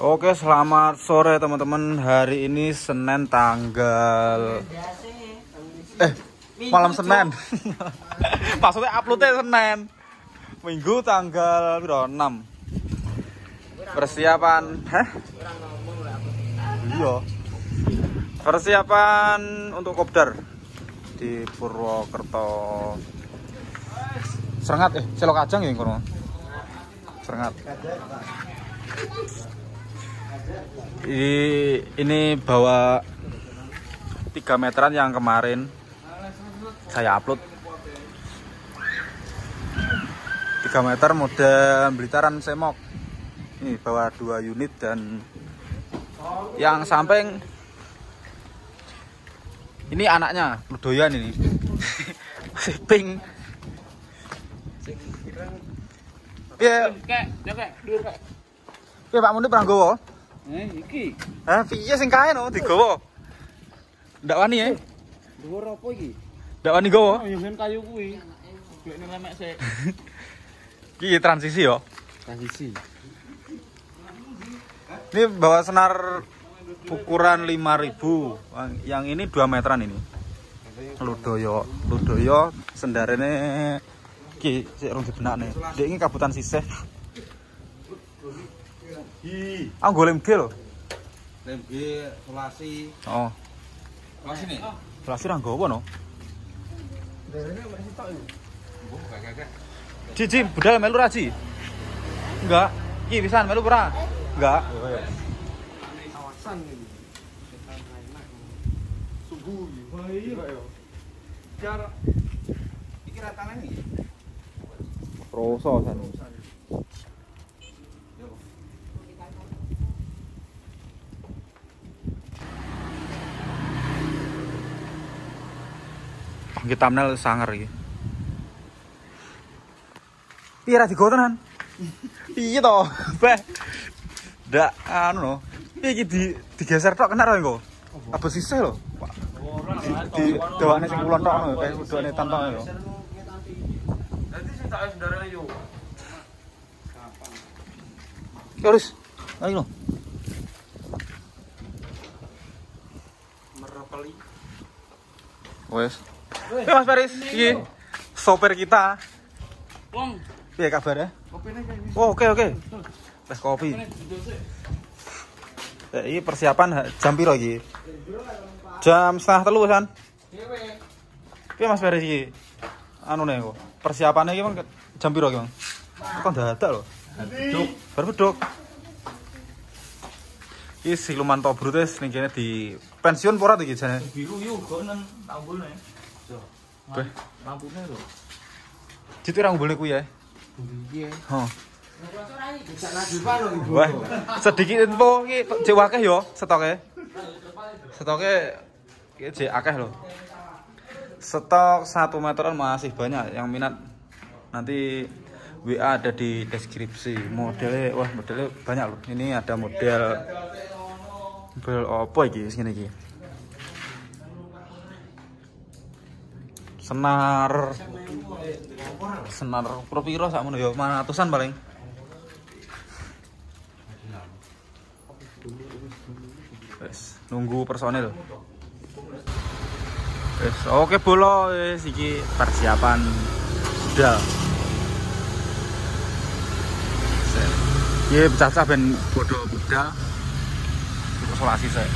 Oke, selamat sore teman-teman. Hari ini Senin tanggal eh malam Senin. Maksudnya uploadnya Senin. Minggu tanggal piro? 6. Persiapan, hah? Iya. Persiapan untuk kopdar di Purwokerto. Serengat eh, Selok Kajang ya kono. Serengat. Ini, ini bawa 3 meteran yang kemarin. Saya upload. 3 meter model Blitaran Semok. Ini bawa dua unit dan yang samping ini anaknya ludoyan ini. Masih pink Piye? Kek, kek, dur kek. Piye Pak Muni pernah gowo? Eh, iki. Hah, piye sing kae no digowo? Ndak wani ya? Dhuwur apa iki? Ndak wani gowo? Oh, yang kayu kuwi. Ning lemek sik. Iki transisi yo. Transisi. Ini bawa senar ukuran 5000. Yang ini 2 meteran ini. Ludoyo, Ludoyo sendarene iki sik rung dibenakne. Dek iki kabutan sisih. Hi, Ah golem G lho. LMG, Solasi. Oh, Solasi nih. Flasi ra nggowo no. Bu, kakek. Cici, budal melu ra, Ci? Enggak. Iki pisan melu ora? Enggak. Iki. Iki. Wah, iya. Jarak Iki ratane nih. Roso san. Iki thumbnail sangar iki. Piye ra digo tenan? Piye to? Beh. Ndak anu no. Piye iki di digeser tok kena ra engko? Apa sisih lho? Pak. Di dawane sing kulon tok ngono, kayak udane tantang lho. Sendarane yo. Terus, ayo lo. Merapeli. Wes. Eh Mas Paris, iki sopir kita. Wong, Piye kabar ya? Oh, oke oke. Teh kopi. Eh, ini persiapan jam piro iki? Jam setengah telu san. Piye Mas Paris iki? Anu nih kok. Persiapannya Bang, jam piro Bang? Kok dadak lho. Beduk. Baru beduk. Iki siluman tobrut wis ning kene di pensiun pora iki jane. biru yo kok nang tambune. Beh. Lampune lho. Jitu ra ngumpulne kuwi ya. Lho ibu. Wah, sedikit info iki jek akeh yo stoke. Stoke iki jek akeh lho. Stok 1 meteran masih banyak yang minat. Nanti WA ada di deskripsi. Modelnya wah modelnya banyak loh. Ini ada model model apa sing ngene iki? Senar senar pro piro sakmono ya 500-an paling. Nunggu personil. Wes, oke bolo wes iki persiapan sudah. Iya, pecah-pecah ben bodoh budal. Isolasi saya.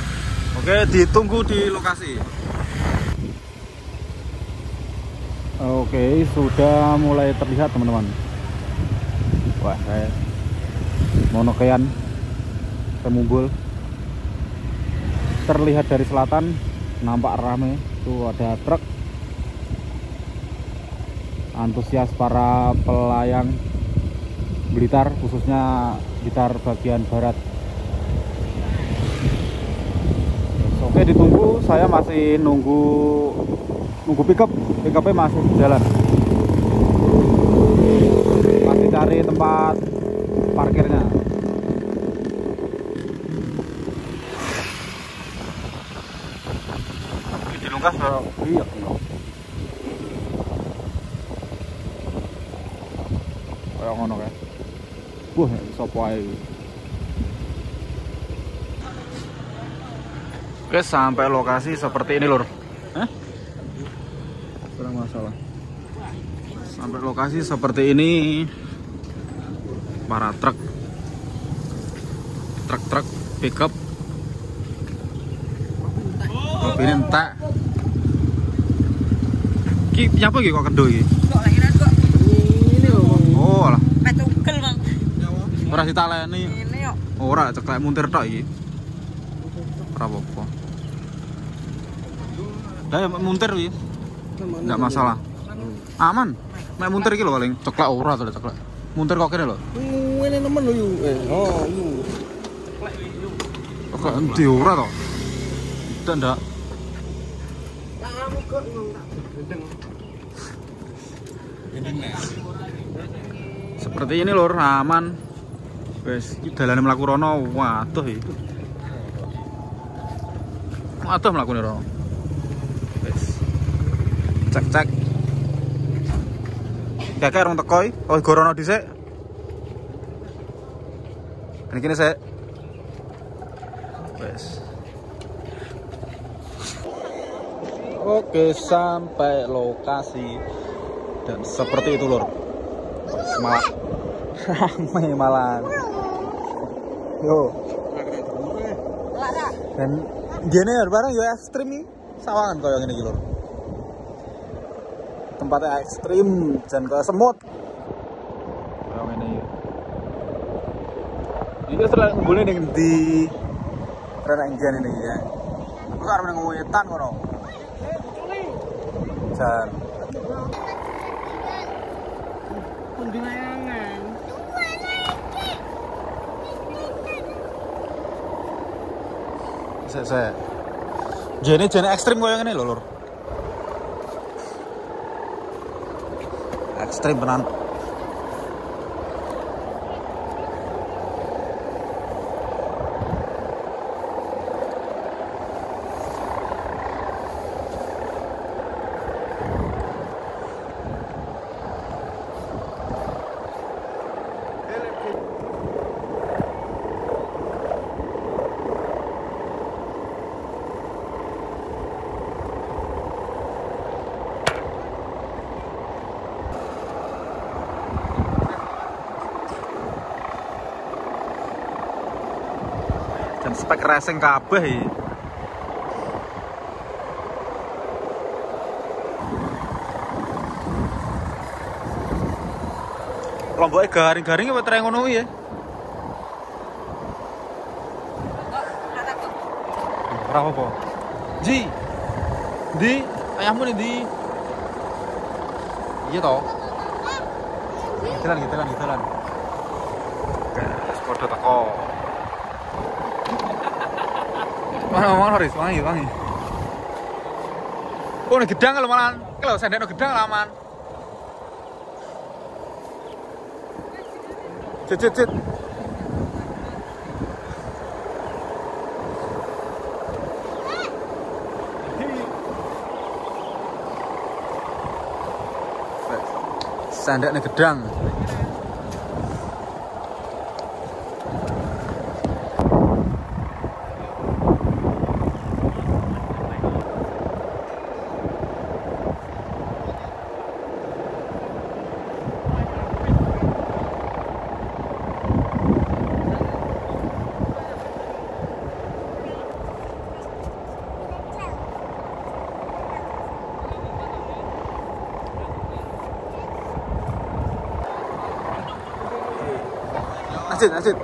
Oke, ditunggu di lokasi. Oke, sudah mulai terlihat teman-teman. Wah, saya monokean temunggul terlihat dari selatan nampak rame tuh ada truk. Antusias para pelayang Blitar khususnya Blitar bagian barat. Oke ditunggu. Saya masih nunggu nunggu pickup. Pickupnya masih jalan. Masih cari tempat parkirnya iya ngono Wah, ae. iki. Oke, sampai lokasi seperti ini, Lur. Hah? Kurang masalah. Sampai lokasi seperti ini. Para truk truk-truk pickup mobil entek Ki nyapa iki kok kendo iki? Kok lahiran kok Ini loh. Oh, lah. petugel, Bang. Ora ditaleni. Ini yuk. Ora ceklek muntir tok iki. Ora apa-apa. Lah ya muntir iki. Enggak masalah. Aman. Mek muntir iki lho paling ceklek ora to ceklek. Muntir kok kene lho. Ini temen lo yuk. Eh, oh, yuk. Kok endi ora to? Tidak ndak. Kamu kok tak gendeng. Seperti ini lur, aman. Wes, iki dalane mlaku rono waduh iki. Waduh mlaku rono. Wes. Cek cek. Kakek rong teko iki. Oh, go rono dhisik. Ini kene sik. Oke, sampai lokasi dan seperti itu lur. Malah ramai malah. Yo, dan gini ya barang yo ekstrim nih. Sawangan kau yang ini lur. Tempatnya ekstrim dan ke semut. Yang ini. Ini setelah nih di karena engine ini ya. Aku harus ngomong etan kono. Penggelangan. saya saya jene jene ekstrim kau yang ini lho lur. Ekstrim tenan. Spek racing kabeh iki. Lomboknya garing-garing apa tereng ngono ya? Ora apa. Ji. Di, ayahmu nih di. Iya toh. Gitelan, gitelan, gitelan. Gas, podo teko. Mana mana Haris, wangi, wangi. Oh, ini gedang kalau malah, kalau saya gedang lah man. Cit, cit, cit. Sandaknya gedang. Acit, acit.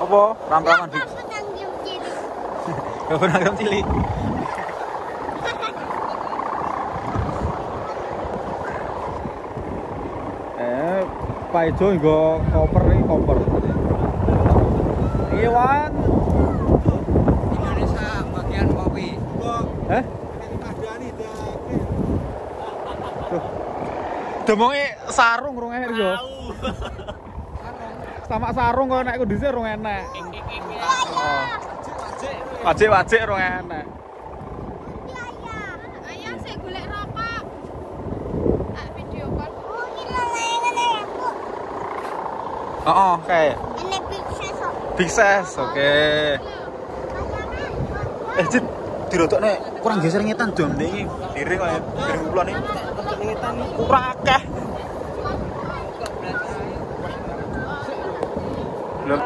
Apa? Ram-raman di. Gak pernah kamu cilik. Eh, Pak Ijo nggo koper iki koper. Iya, Wan. Indonesia bagian kopi. Eh? Demonge sarung rung air yo. sama sarung kok nek kondisi sih golek rokok. Tak video call. Oh, oh kayak big size, oke. Eh, Jit, dirotokne kurang geser ngetan dom iki. Piring kok piring kula nih. Kurang akeh. Lho,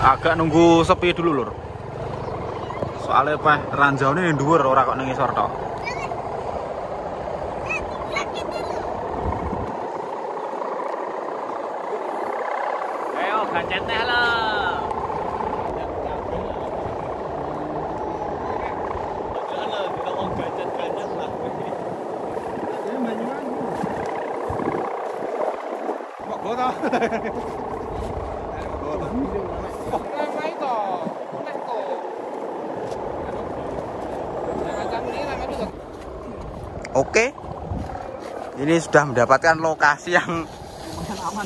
agak nunggu sepi dulu lur soalnya apa ranjau ini dhuwur ora kok ning isor tok Ayo, gancet teh lo. Oke. Ini sudah mendapatkan lokasi yang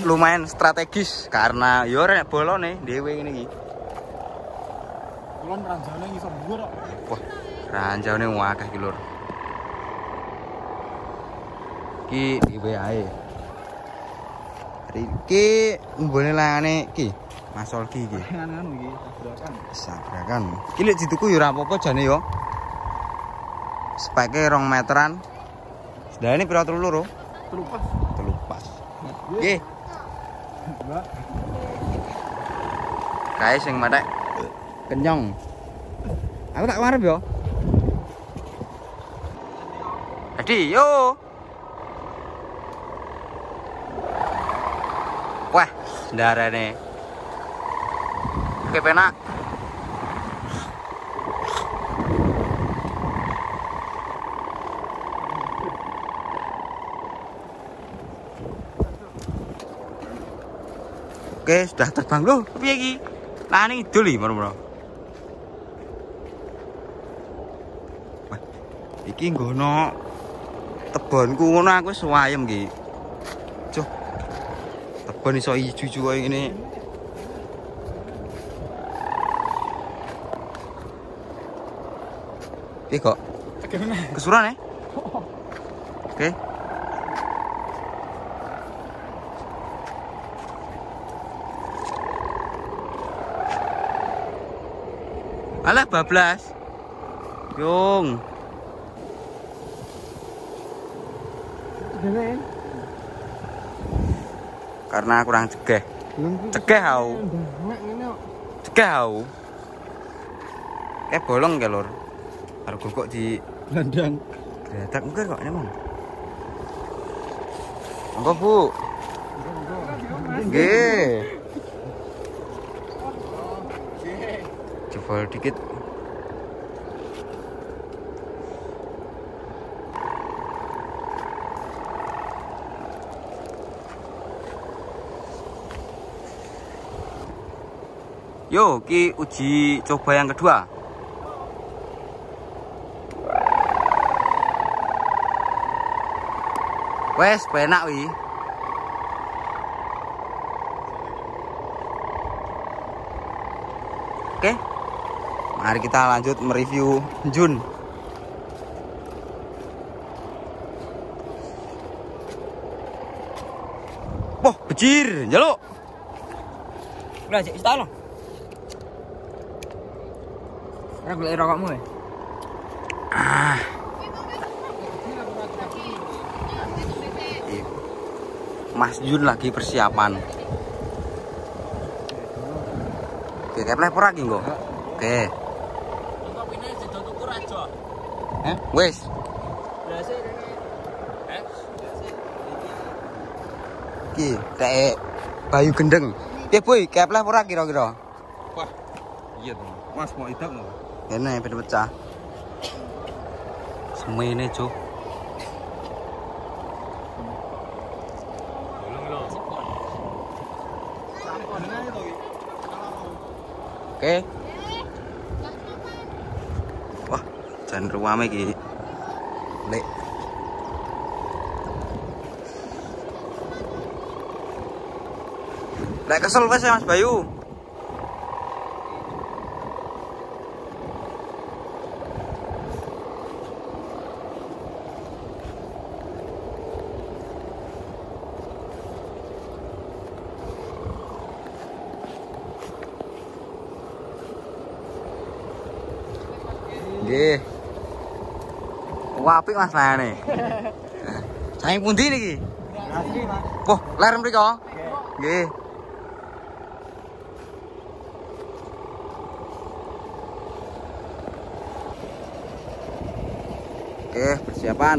lumayan strategis karena yo rek bolone dhewe ngene iki. Kulon ranjane dhuwur kok. Wah, ranjaune akeh iki lur. Iki dhewe ae. Iki mbone langane iki. Masol ki iki. Anu iki tabrakan. Sabrakan. Iki lek dituku yo ora apa-apa jane yo. Speke rong meteran. Sudah ini pira telu loro? Telupas. Telu pas. Nggih. Mbak. Kae sing matek kenyong. Aku tak ngarep yo. Adi, yo. Wah, ndarane. Oke, Oke, sudah terbang loh. Piye iki? Lah ini idul iki. Wah, Iki nggono tebonku ngono aku wis wayem iki. Cuk. Tebon iso ijo-ijo kaya ngene. Piye kok? Kesuran ya? Alah bablas. Yung. Karena kurang cegah. Cegah au. Cegah au. Kayak bolong ke lur. Harga kok di Landang. Gretak enggak kok emang. Monggo, Bu. Nggih. Jebol dikit. Yo, ki uji coba yang kedua. Wes, penak wi. Oke. Mari kita lanjut mereview Jun. Wah, bejir, jaluk. Udah, cek style Ora golek rokokmu ya. Ah. Mas Jun lagi persiapan. Oke, kayak leper lagi kok. Oke. Eh, wes. Ki, kayak Bayu Gendeng. Piye, Boy? Kayak leper ora kira-kira? Wah. Iya tuh. Mas mau idak nggak? Ini beda pecah. Semene, Cuk. Oke. Wah, jan ruame iki. Lek. Lek kesel wes ya Mas Bayu. Nggih. Wah, apik Mas layane. Saking pundi niki? Asli, Mas. Wah, ler mriko? Nggih. Oke, persiapan.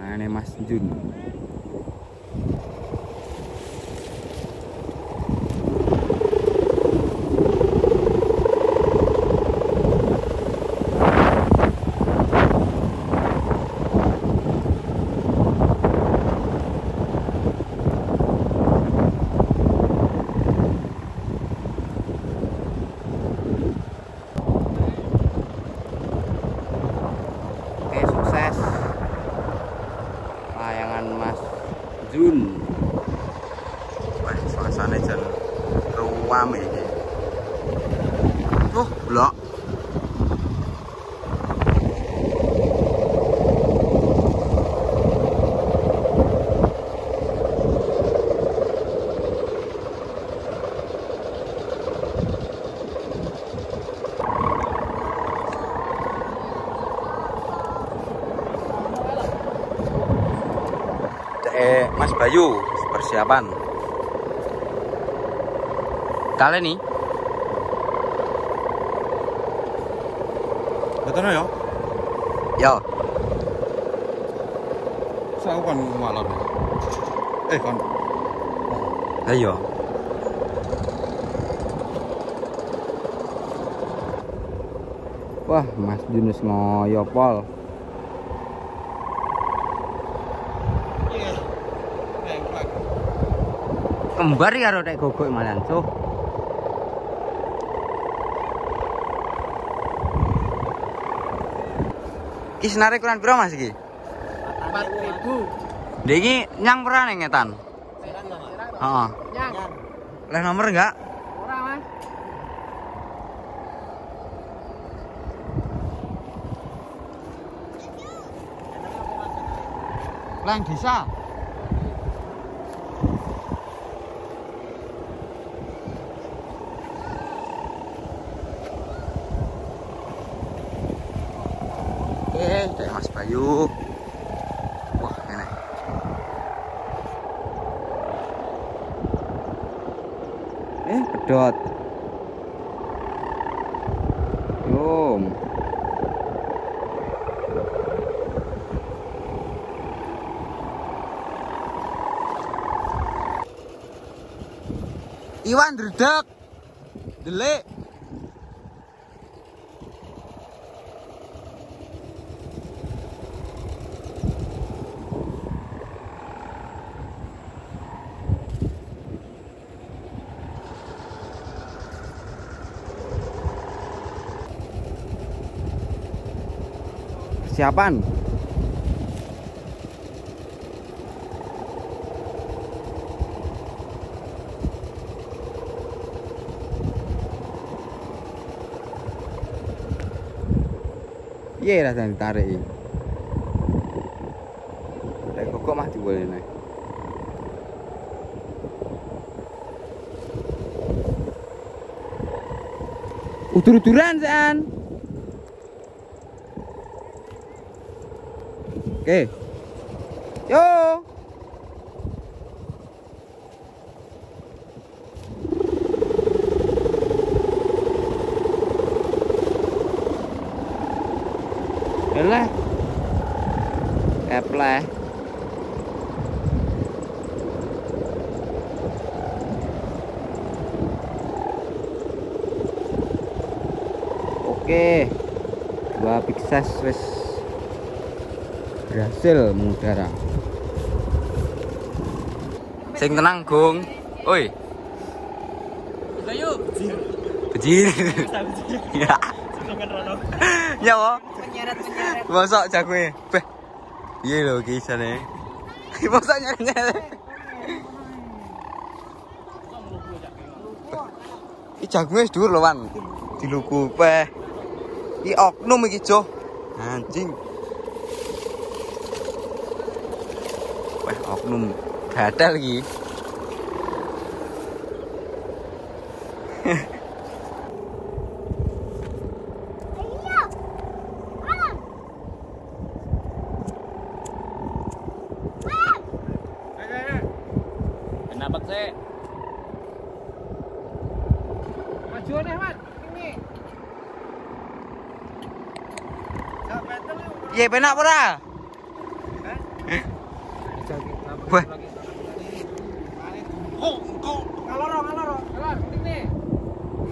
Nah, Mas Jun. Oke, sukses. Layangan Mas Jun. Wah, suasana jan ruame iki. Tuh, blok. eh Mas Bayu persiapan kalian nih Betul ya? yo Saya kan malam. Eh kan. ayo wah Mas Junus ngoyopol kembar ya karo nek gogok malahan cuk Ki senare kurang piro Mas iki? 4000. Dek iki nyang pernah ning ngetan? Heeh. Nyang. Leh nomor enggak? Ora, Mas. Leng desa. Oke, kayak Mas Bayu. Wah, ini. Eh, pedot. Yum. Iwan dredeg. Delik. Persiapan. Iya rasanya ditarik. iki. boleh Udur-uduran San. Oke. Yo. Yalah. Kepleh. Oke. Dua Pixas wis Brazil Mudara Sing tenang, Gung. Oi. Ayo. Bejir. Ya. Ya, Wo. Menyeret-menyeret. Mosok jagoe. Beh. Piye lho iki isane? Mosok nyeret-nyeret. Iki jagoe dhuwur lho, Wan. Diluku peh. Iki oknum iki, Jo. Anjing. Oknum gatel iki. Iya. Alam. Kenapa sih? Maju nih, Mat. Ini. Piye penak apa ora?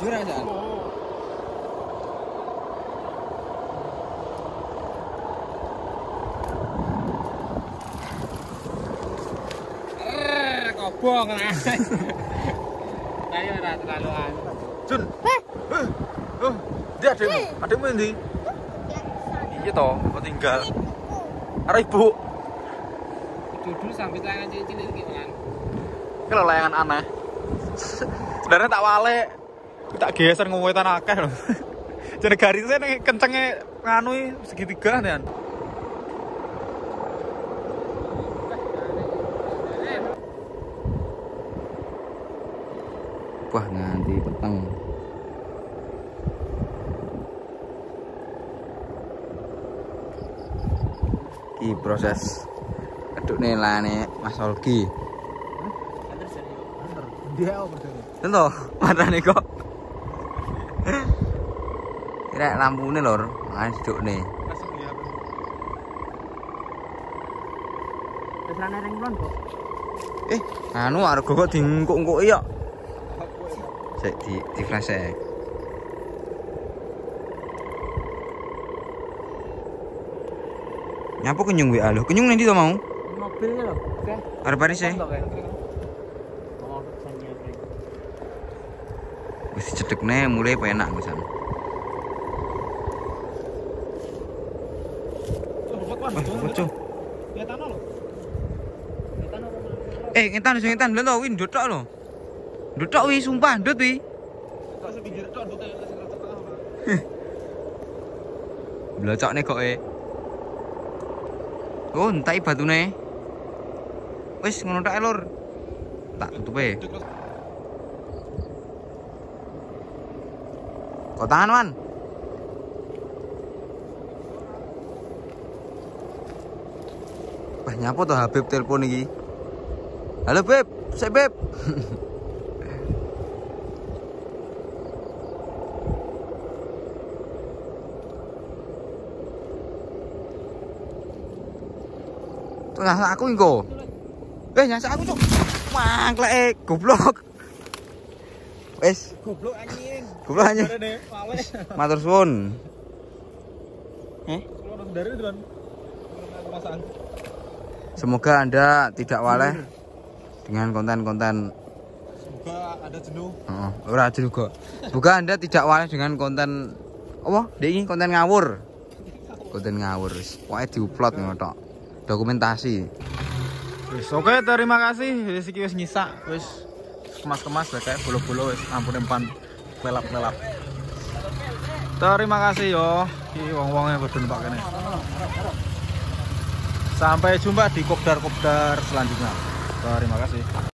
jurang San. Kobong lah. Tadi ora terlaluan. Jun. Eh. Oh, dia ademu. Ademu endi? Iya toh, kok tinggal. Arah ibu. Duduk sampai tangan cilik iki kan. Ini lho layangan aneh. Sebenarnya tak wale. Tak geser ngomongin akeh lho. Jadi garisnya nih kencengnya nganu segitiga nih. Wah, nganti peteng. Ki proses keduk nih lane Mas Olgi. Dia apa berdua? Tentu, matane kok. Kira lampune lor, ngane duduk nih. Ana ring kok. Eh, anu arep kok diengkuk-engkuk iya. Sik di di flash e. Nyapa kenyung WA lho? Kenyung nanti to mau? Mobilnya lho. Oke. Arep baris e. Wis cedekne mulai penak pisan. Wah, bocor. Eh, ngetan sing ngetan lho win dotok lho. Dotok wi sumpah, ndut wi. Blocok nih kok eh. Oh, entai batune. Wis ngono tok lur. Tak tutup e. Kok tangan, Wan? Wah, nyapa tuh Habib telepon iki? Halo, Beb. Sik, Beb. Tuh nyasa aku engko. Eh nyasa aku cuk. Mangklek eh, goblok. Wes, Goblok anjing. goblok males. Matur suwun. Kalau dari itu kan. Pasang. Semoga Anda tidak waleh dengan konten-konten Semoga ada jenuh. Heeh, ora juga. Semoga Anda tidak waleh dengan konten apa? Dek ini konten ngawur. Konten ngawur wis. Pokoke diupload ngono tok. Dokumentasi. Wis, oke terima kasih. Wis iki wis nyisak, wis kemas-kemas ya kayak bolo-bolo wis ampun empan lelap-lelap. Terima kasih yo. Iki wong-wong yang berdun pak kene. Sampai jumpa di kopdar-kopdar selanjutnya. Terima kasih.